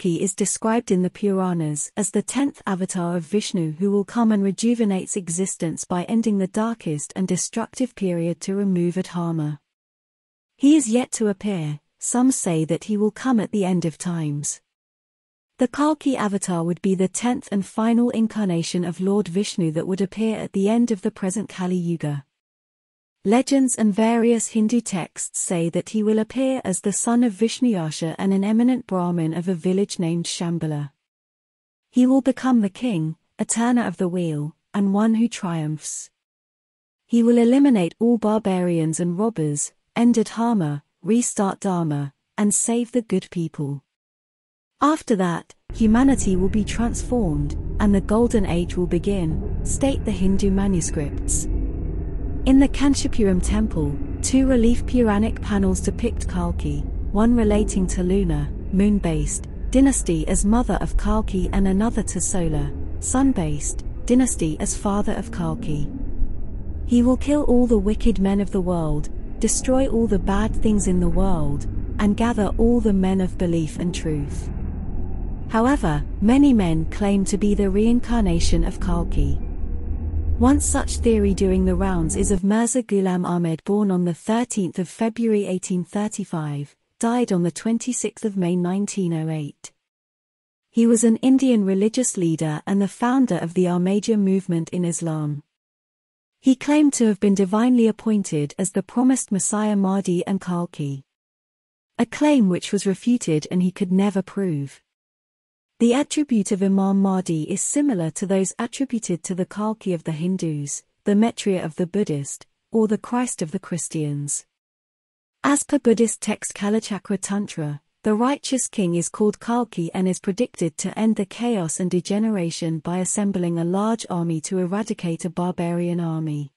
Kalki is described in the Puranas as the tenth avatar of Vishnu who will come and rejuvenates existence by ending the darkest and destructive period to remove adharma. He is yet to appear, some say that he will come at the end of times. The Kalki avatar would be the tenth and final incarnation of Lord Vishnu that would appear at the end of the present Kali Yuga. Legends and various Hindu texts say that he will appear as the son of Vishnuyasha and an eminent Brahmin of a village named Shambhala. He will become the king, a turner of the wheel, and one who triumphs. He will eliminate all barbarians and robbers, end adharma, restart Dharma, and save the good people. After that, humanity will be transformed, and the Golden Age will begin, state the Hindu manuscripts. In the Kanchipuram temple, two relief Puranic panels depict Kalki, one relating to Luna, moon-based, dynasty as mother of Kalki and another to solar, sun-based, dynasty as father of Kalki. He will kill all the wicked men of the world, destroy all the bad things in the world, and gather all the men of belief and truth. However, many men claim to be the reincarnation of Kalki. One such theory during the rounds is of Mirza Ghulam Ahmed born on the 13th of February 1835, died on the 26th of May 1908. He was an Indian religious leader and the founder of the Ahmadiyya movement in Islam. He claimed to have been divinely appointed as the promised Messiah Mahdi and Kalki. A claim which was refuted and he could never prove. The attribute of Imam Mahdi is similar to those attributed to the Kalki of the Hindus, the Maitreya of the Buddhist, or the Christ of the Christians. As per Buddhist text Kalachakra Tantra, the righteous king is called Kalki and is predicted to end the chaos and degeneration by assembling a large army to eradicate a barbarian army.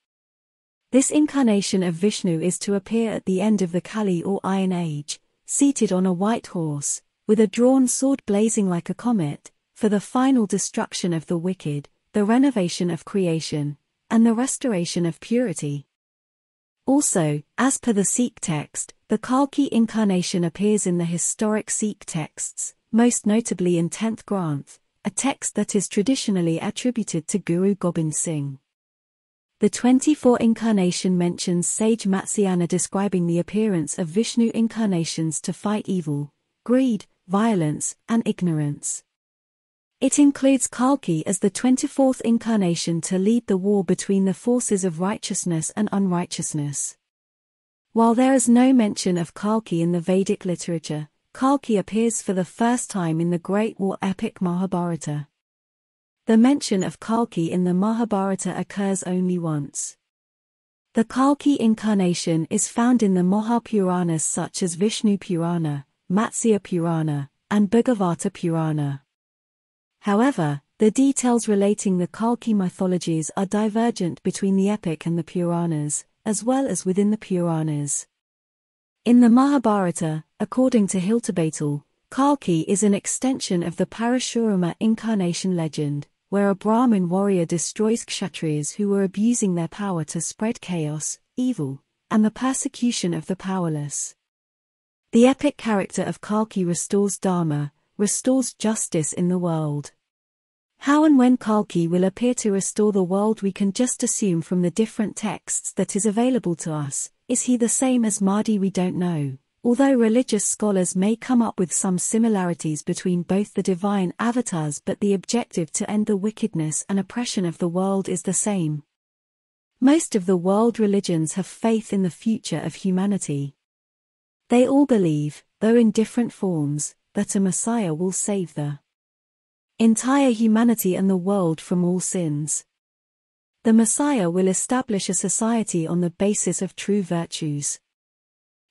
This incarnation of Vishnu is to appear at the end of the Kali or Iron Age, seated on a white horse, with a drawn sword blazing like a comet, for the final destruction of the wicked, the renovation of creation, and the restoration of purity. Also, as per the Sikh text, the Kalki incarnation appears in the historic Sikh texts, most notably in 10th Granth, a text that is traditionally attributed to Guru Gobind Singh. The 24 incarnation mentions sage Matsyana describing the appearance of Vishnu incarnations to fight evil, greed, violence, and ignorance. It includes Kalki as the 24th incarnation to lead the war between the forces of righteousness and unrighteousness. While there is no mention of Kalki in the Vedic literature, Kalki appears for the first time in the Great War epic Mahabharata. The mention of Kalki in the Mahabharata occurs only once. The Kalki incarnation is found in the Mahapuranas such as Vishnu Purana, Matsya Purana, and Bhagavata Purana. However, the details relating the Kalki mythologies are divergent between the epic and the Puranas, as well as within the Puranas. In the Mahabharata, according to Hiltebeitel, Kalki is an extension of the Parashurama incarnation legend, where a Brahmin warrior destroys Kshatriyas who were abusing their power to spread chaos, evil, and the persecution of the powerless. The epic character of Kalki restores Dharma, restores justice in the world. How and when Kalki will appear to restore the world we can just assume from the different texts that is available to us. Is he the same as Mahdi we don't know, although religious scholars may come up with some similarities between both the divine avatars but the objective to end the wickedness and oppression of the world is the same. Most of the world religions have faith in the future of humanity. They all believe, though in different forms, that a Messiah will save the entire humanity and the world from all sins. The Messiah will establish a society on the basis of true virtues.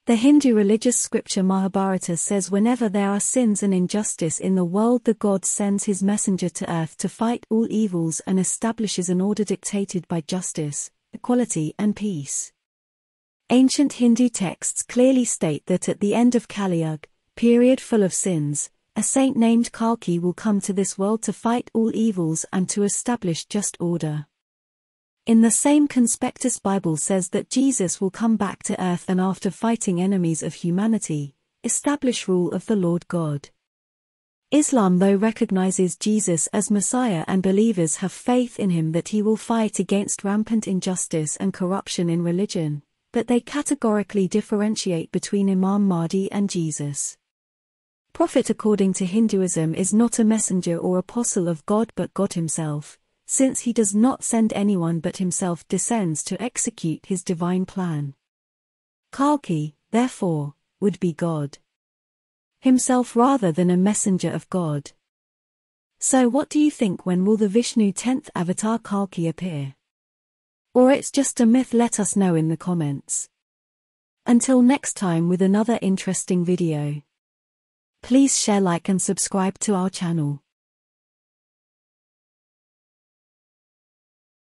The Hindu religious scripture Mahabharata says whenever there are sins and injustice in the world the God sends his messenger to earth to fight all evils and establishes an order dictated by justice, equality and peace. Ancient Hindu texts clearly state that at the end of Kaliyug, period full of sins, a saint named Kalki will come to this world to fight all evils and to establish just order. In the same conspectus Bible says that Jesus will come back to earth and after fighting enemies of humanity, establish rule of the Lord God. Islam though recognizes Jesus as Messiah and believers have faith in him that he will fight against rampant injustice and corruption in religion, but they categorically differentiate between Imam Mahdi and Jesus. Prophet according to Hinduism is not a messenger or apostle of God but God himself, since he does not send anyone but himself descends to execute his divine plan. Kalki, therefore, would be God himself rather than a messenger of God. So what do you think when will the Vishnu 10th avatar Kalki appear? Or it's just a myth let us know in the comments. Until next time with another interesting video. Please share like and subscribe to our channel.